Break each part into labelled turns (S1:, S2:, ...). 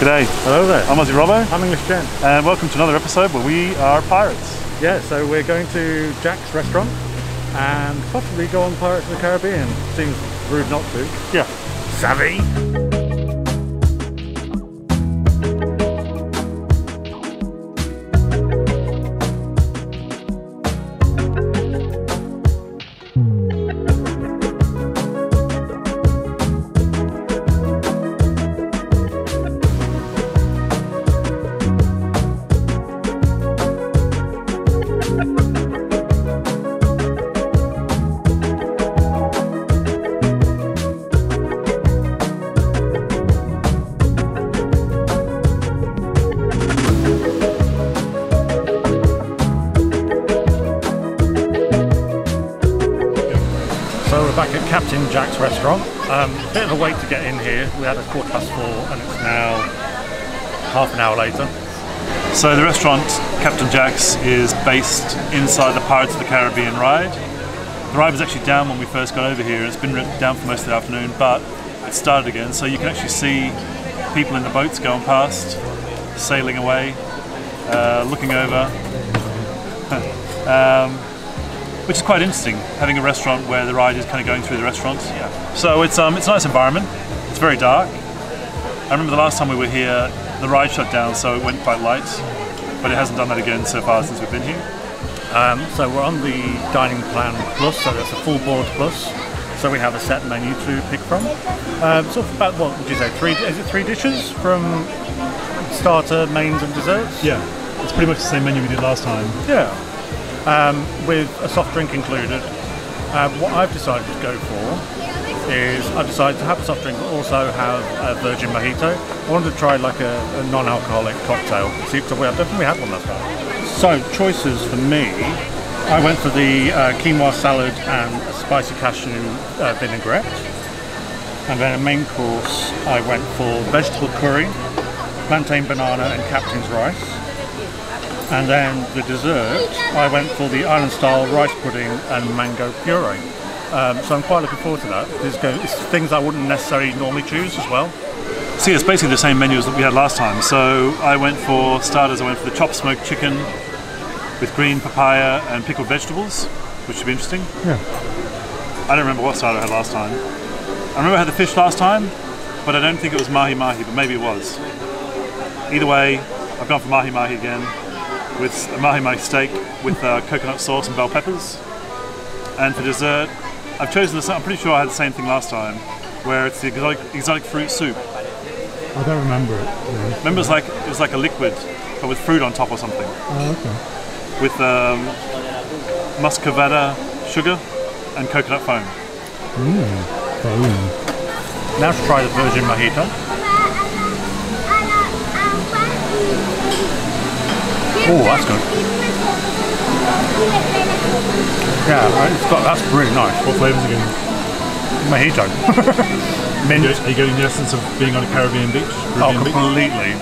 S1: G'day.
S2: Hello there.
S1: I'm Aussie Robbo.
S2: I'm English Gent.
S1: And welcome to another episode where we are pirates.
S2: Yeah, so we're going to Jack's restaurant and possibly go on Pirates of the Caribbean. Seems rude not to.
S1: Yeah.
S2: Savvy. Captain Jack's restaurant. Um, bit of a wait to get in here. We had a quarter past four and it's now half an hour later.
S1: So the restaurant, Captain Jack's, is based inside the Pirates of the Caribbean ride. The ride was actually down when we first got over here. It's been down for most of the afternoon, but it started again. So you can actually see people in the boats going past, sailing away, uh, looking over. um, which is quite interesting, having a restaurant where the ride is kind of going through the restaurant. Yeah. So it's um, it's a nice environment. It's very dark. I remember the last time we were here, the ride shut down, so it went quite light. But it hasn't done that again so far since we've been here.
S2: Um, so we're on the dining plan plus, so that's a full board plus. So we have a set menu to pick from. Um, so about what would you say? Three? Is it three dishes from starter, mains, and desserts?
S1: Yeah, it's pretty much the same menu we did last time.
S2: Yeah. Um, with a soft drink included. Uh, what I've decided to go for is I've decided to have a soft drink but also have a virgin mojito. I wanted to try like a, a non-alcoholic cocktail. See, because I definitely had one last time. So choices for me, I went for the uh, quinoa salad and a spicy cashew uh, vinaigrette. And then a main course, I went for vegetable curry, plantain banana and captain's rice. And then the dessert, I went for the island style rice pudding and mango puree. Um, so I'm quite looking forward to that. It's, go- it's things I wouldn't necessarily normally choose as well.
S1: See, it's basically the same menus that we had last time. So I went for starters. I went for the chopped smoked chicken with green papaya and pickled vegetables, which should be interesting.
S2: Yeah.
S1: I don't remember what starter I had last time. I remember I had the fish last time, but I don't think it was mahi mahi, but maybe it was. Either way, I've gone for mahi mahi again with a mahi mahi steak with uh, coconut sauce and bell peppers. And for dessert, I've chosen this. I'm pretty sure I had the same thing last time, where it's the exotic, exotic fruit soup.
S3: I don't remember it. really.
S1: Remember, it was like it was like a liquid, but with fruit on top or something,
S3: Oh, okay.
S1: with um, muscovado sugar and coconut foam.
S3: Mmm, Boom.
S2: Now to try the virgin mojito. Oh, that's good. Yeah, it's got, that's really nice.
S1: What flavours again?
S2: Mojito. Mint.
S1: Are you getting the essence of being on a Caribbean beach?
S2: Oh,
S1: Caribbean beach?
S2: completely.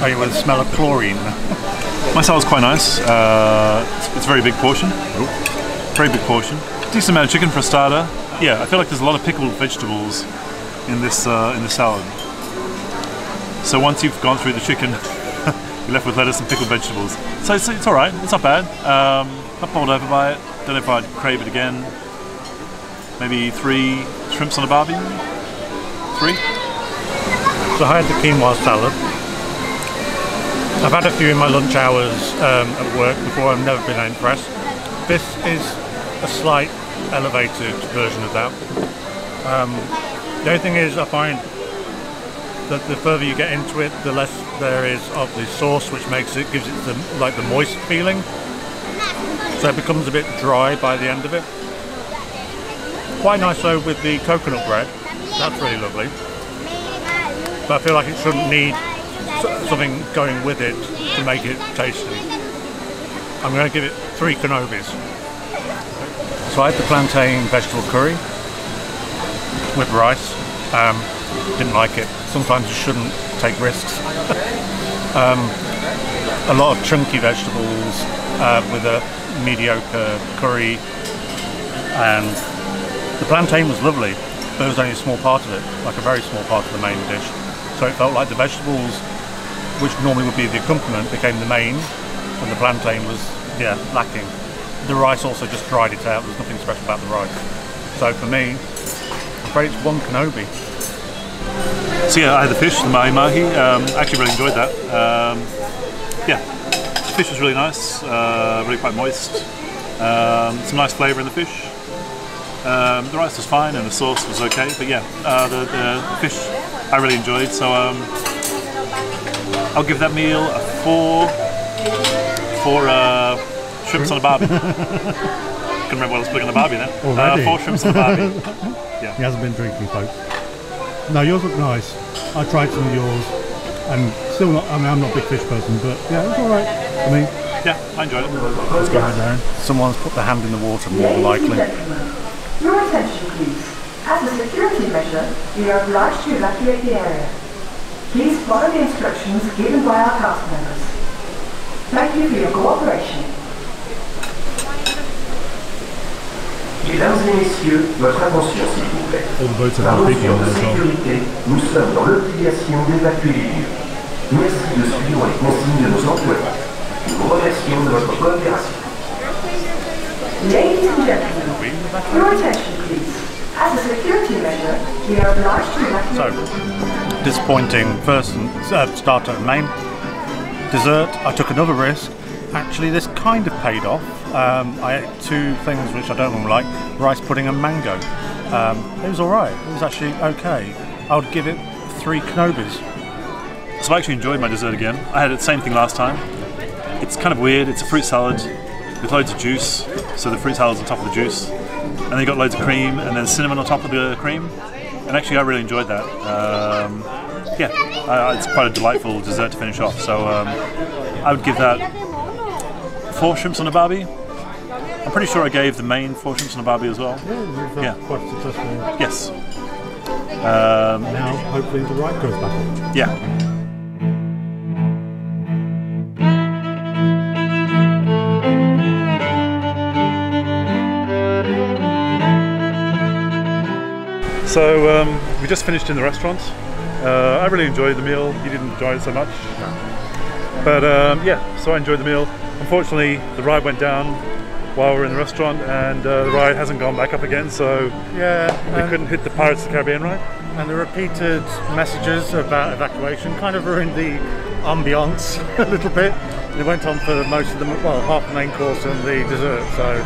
S2: Oh, you with the smell of chlorine.
S1: My salad's quite nice. Uh, it's, it's a very big portion. Very big portion. Decent amount of chicken for a starter. Yeah, I feel like there's a lot of pickled vegetables in this uh, in the salad. So once you've gone through the chicken, you're left with lettuce and pickled vegetables. So it's, it's all right. It's not bad. Um, not bowled over by it. Don't know if I'd crave it again. Maybe three shrimps on a barbie. Three.
S2: So I had the quinoa salad. I've had a few in my lunch hours um, at work before. I've never been impressed. This is a slight elevated version of that. Um, the only thing is, I find that the further you get into it, the less there is of the sauce, which makes it gives it the like the moist feeling. So it becomes a bit dry by the end of it. Quite nice though with the coconut bread. That's really lovely. But I feel like it shouldn't need something going with it to make it tasty. I'm going to give it three Kenobis. So I had the plantain vegetable curry with rice. Um, didn't like it. Sometimes you shouldn't take risks. um, a lot of chunky vegetables uh, with a mediocre curry, and the plantain was lovely, but it was only a small part of it, like a very small part of the main dish. So it felt like the vegetables, which normally would be the accompaniment, became the main, and the plantain was yeah lacking. The rice also just dried it out. There's nothing special about the rice. So for me, I'm afraid it's one Kenobi.
S1: So yeah, I had the fish, the mahi mahi. Um, actually really enjoyed that. Um, yeah, the fish was really nice, uh, really quite moist. Um, some nice flavour in the fish. Um, the rice was fine and the sauce was okay, but yeah, uh, the, the fish I really enjoyed. So um, I'll give that meal a four for uh, shrimps on a barbie. Couldn't remember what I was putting on the barbie then. Uh, four shrimps on a barbie. Yeah.
S3: He hasn't been drinking, folks. No, yours look nice. I tried some of yours, and still not. I mean, I'm not a big fish person, but yeah, it's all right. I mean,
S1: Yeah, I enjoyed it.
S2: Let's go down. Someone's put their hand in the water more than
S4: Ladies and
S2: likely.
S4: gentlemen, your attention please. As a security measure, we are obliged to evacuate the area. Please follow the instructions given by our cast members. Thank you for your cooperation.
S5: Mesdames et messieurs, votre attention s'il vous plaît.
S3: all the
S5: Par
S3: have
S5: mesure de
S3: there as well.
S5: sécurité, nous sommes dans l'obligation d'évacuer les lieux. Merci de suivre les consignes de nos employés. Nous vous remercions de votre coopération.
S4: Ladies and gentlemen, your attention please. As a security measure, we are obliged to evacuate
S2: So, disappointing first and uh, starter main. Dessert, I took another risk. Actually, this kind of paid off. Um, I ate two things which I don't normally like rice pudding and mango. Um, it was alright, it was actually okay. I would give it three Kenobis.
S1: So I actually enjoyed my dessert again. I had the same thing last time. It's kind of weird. It's a fruit salad with loads of juice. So the fruit salad's on top of the juice, and then you got loads of cream, and then cinnamon on top of the cream. And actually, I really enjoyed that. Um, yeah, I- it's quite a delightful dessert to finish off. So um, I would give that four shrimps on a barbie. I'm pretty sure I gave the main four shrimps on a barbie as well.
S3: Yeah, you've
S1: Yeah.
S3: uh, quite successful.
S1: Yes. Um,
S3: Now, hopefully, the right goes back up.
S1: Yeah. So um, we just finished in the restaurant. Uh, I really enjoyed the meal. You didn't enjoy it so much. But um, yeah, so I enjoyed the meal. Unfortunately, the ride went down while we were in the restaurant, and uh, the ride hasn't gone back up again. So
S2: Yeah,
S1: we couldn't hit the Pirates of the Caribbean ride.
S2: and the repeated messages about evacuation kind of ruined the ambiance a little bit. They went on for most of the, well, half the main course and the dessert, so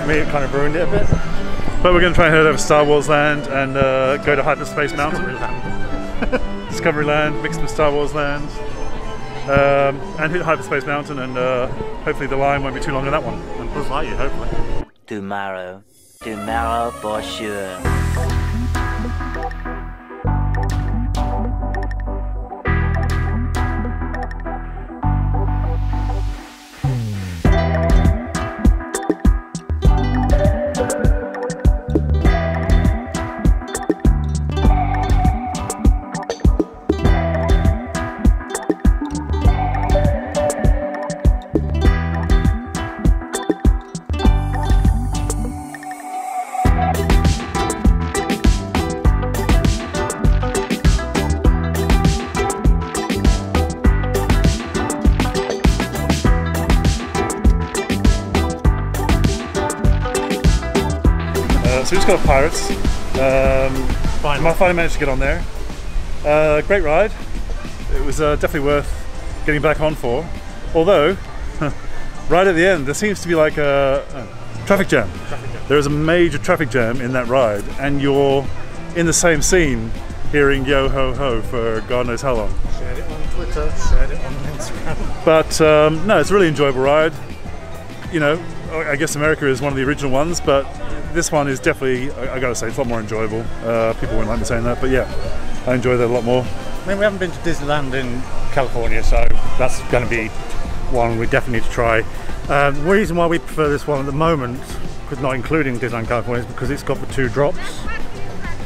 S2: for me it kind of ruined it a bit.
S1: But we're going to try and head over to Star Wars Land and uh, go to Hyperspace Mountain. Discovery Land mixed with Star Wars Land. Um, and hit Hyperspace Mountain, and uh, hopefully the line won't be too long on that one.
S2: And Buzz Lightyear, hopefully.
S6: Tomorrow. Tomorrow for sure.
S1: So we just got off Pirates. Um,
S2: Finally.
S1: I finally managed to get on there. Uh, great ride. It was uh, definitely worth getting back on for. Although, right at the end, there seems to be like a, a traffic jam. There is a major traffic jam in that ride, and you're in the same scene hearing yo ho ho for God knows how long.
S2: Shared it on Twitter, shared it on Instagram.
S1: But um, no, it's a really enjoyable ride. You know, I I guess America is one of the original ones, but this one is definitely, I, I gotta say, it's a lot more enjoyable. Uh, people won't like me saying that, but yeah, I enjoy that a lot more.
S2: I mean, we haven't been to Disneyland in California, so that's going to be one we definitely need to try. Um, the reason why we prefer this one at the moment, because not including Disneyland California, is because it's got the two drops,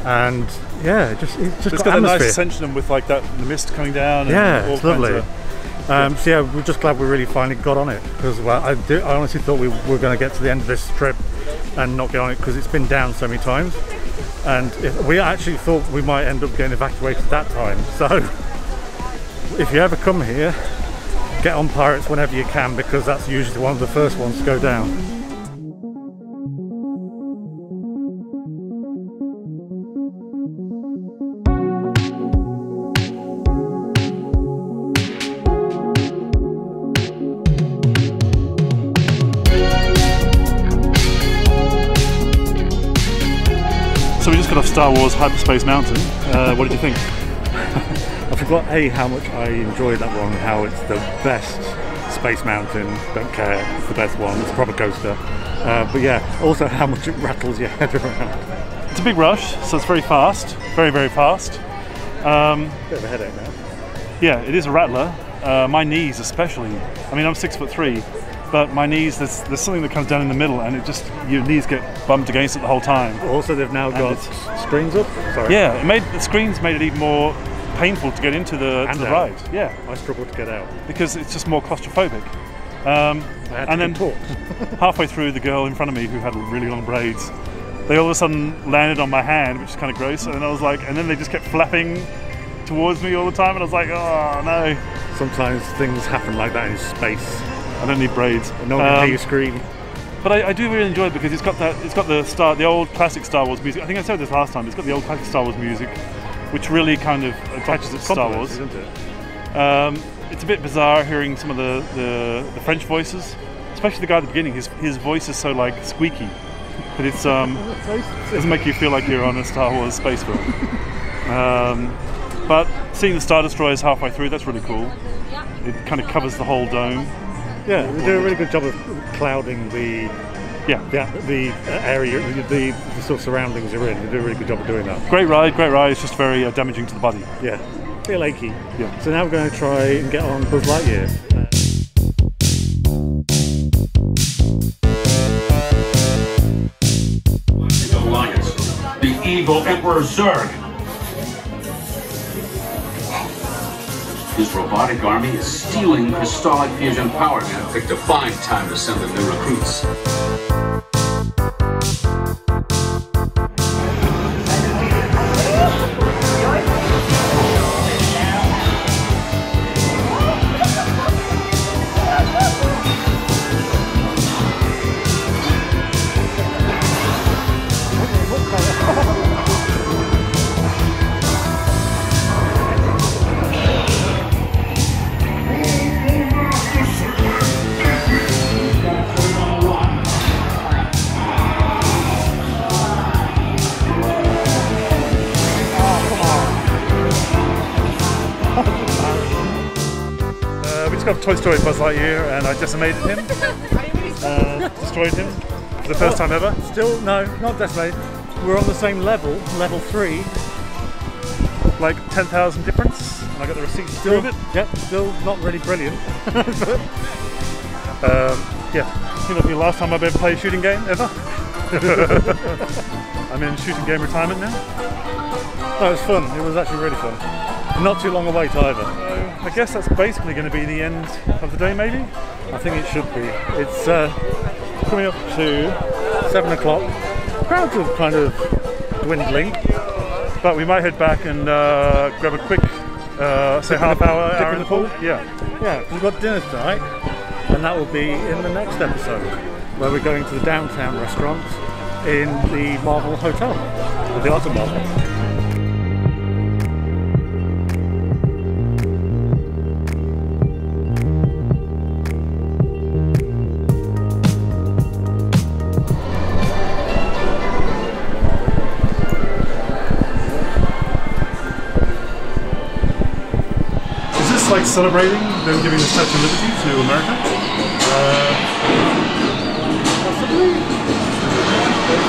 S2: and yeah, it just it's just
S1: It's
S2: got,
S1: got that nice ascension with like that the mist coming down. And
S2: Yeah,
S1: all
S2: it's lovely. Um, so yeah, we're just glad we really finally got on it because well, I, do, I honestly thought we were going to get to the end of this trip and not get on it because it's been down so many times, and if, we actually thought we might end up getting evacuated that time. So if you ever come here, get on Pirates whenever you can because that's usually one of the first ones to go down.
S1: Hyperspace Mountain. Uh, what did you think?
S2: I forgot a how much I enjoyed that one, how it's the best Space Mountain. Don't care, it's the best one. It's a proper coaster. Uh, but yeah, also how much it rattles your head around.
S1: It's a big rush, so it's very fast, very very fast. Um,
S2: Bit of a headache now.
S1: yeah, it is a rattler. Uh, my knees, especially. I mean, I'm six foot three, but my knees there's there's something that comes down in the middle, and it just your knees get bumped against it the whole time.
S2: Also, they've now got screens up. Sorry.
S1: Yeah, it made the screens made it even more painful to get into the, to the ride. Yeah,
S2: I struggled to get out.
S1: because it's just more claustrophobic. Um, and then halfway through, the girl in front of me who had really long braids, they all of a sudden landed on my hand, which is kind of gross. And I was like, and then they just kept flapping towards me all the time, and I was like, oh no,
S2: Sometimes things happen like that in space.
S1: I don't need braids.
S2: No one can
S1: Um,
S2: hear you scream.
S1: But I, I do really enjoy it because it's got that it's got the star the old classic Star Wars music. I think I said this last time. It's got the old classic Star Wars music, which really kind of attaches it to Star Wars.
S2: isn't it?
S1: Um, it's a bit bizarre hearing some of the, the, the French voices, especially the guy at the beginning. His his voice is so like squeaky, but it's um doesn't make you feel like you're on a Star Wars space film. um, but seeing the Star Destroyers halfway through, that's really cool. It kind of covers the whole dome.
S2: Yeah, they do a really good job of clouding the
S1: Yeah,
S2: the, the area, the, the, the sort of surroundings you're in. They do a really good job of doing that.
S1: great ride, great ride. It's just very uh, damaging to the body.
S2: Yeah, feel achy.
S1: Yeah.
S2: So now we're going to try and get on Buzz Lightyear.
S7: the Alliance, the evil Emperor Zurg. His robotic army is stealing crystallic fusion power. Now picked a fine time to send the new recruits.
S1: Toy Story Buzz Lightyear, and I decimated him, uh, destroyed him for the first time ever.
S2: Still, no, not decimated. We're on the same level, level three.
S1: Like 10,000 difference, and I got the receipt to
S2: Still,
S1: prove it.
S2: yep, still not really brilliant.
S1: Um, yeah, I think that'll be the last time I've ever played a shooting game ever. I'm in shooting game retirement now.
S2: No, it was fun. It was actually really fun. Not too long a wait either.
S1: So I guess that's basically going to be the end of the day, maybe.
S2: I think it should be. It's uh, coming up to seven o'clock. Crowds are kind of dwindling.
S1: But we might head back and uh, grab a quick, uh, say half hour,
S2: dip
S1: hour
S2: in
S1: in
S2: the pool?
S1: Yeah.
S2: Yeah, we've got dinner tonight, and that will be in the next episode, where we're going to the downtown restaurant in the Marvel Hotel, the Art of Marvel.
S1: Like celebrating them giving the Statue of Liberty to America?
S2: Uh, Possibly.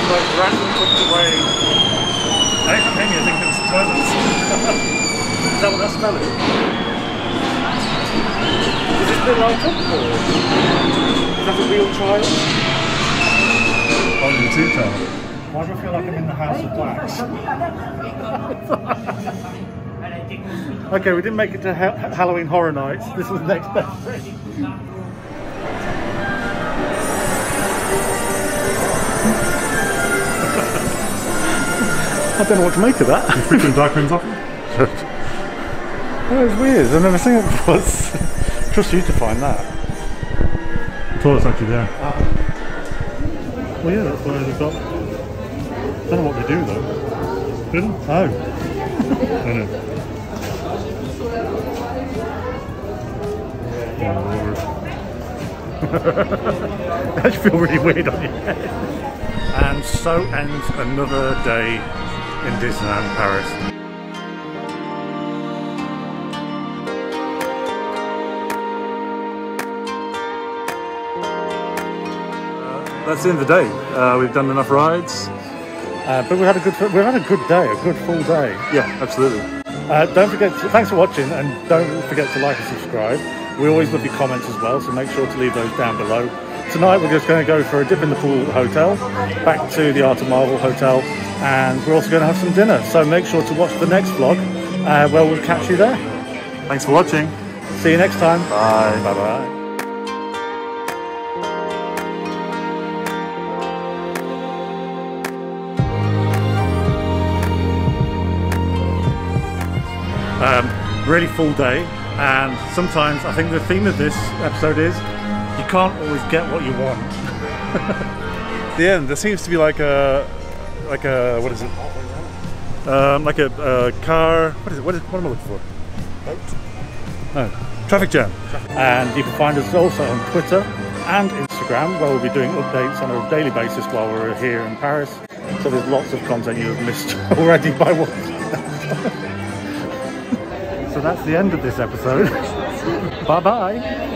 S2: Like random tucked away.
S1: I think I think it's the toilets.
S2: Is that what that smell is? Is this bit light up or is that a real child?
S1: On the two tower.
S2: Why do I feel like I'm in the House of Wax? okay, we didn't make it to ha- Halloween Horror Nights. This was the next best thing. I don't know what to make of that.
S1: You Frequent dark rooms often.
S2: Oh, it's weird. I've never seen it before. Trust you to find that.
S3: The Toilet's actually there. Ah.
S2: Well, yeah, that's why they've got. I don't know what they do though.
S3: Didn't? Oh.
S2: I know. I just feel really weird on your head. And so ends another day in Disneyland Paris.
S1: That's the end of the day. Uh, we've done enough rides.
S2: Uh, but we had a good we had a good day, a good full day.
S1: Yeah, absolutely.
S2: Uh, don't forget. To, thanks for watching, and don't forget to like and subscribe. We always love your comments as well, so make sure to leave those down below. Tonight we're just going to go for a dip in the pool hotel, back to the Art of Marvel hotel, and we're also going to have some dinner. So make sure to watch the next vlog, uh, where we'll catch you there.
S1: Thanks for watching.
S2: See you next time.
S1: Bye.
S2: Bye bye. Um, really full day, and sometimes I think the theme of this episode is you can't always get what you want.
S1: the end. There seems to be like a, like a what is it? Um, like a, a car. What is it? What, is, what am I looking for? Boat. No, traffic jam.
S2: And you can find us also on Twitter and Instagram, where we'll be doing updates on a daily basis while we're here in Paris. So there's lots of content you've missed already by what. That's the end of this episode. bye bye.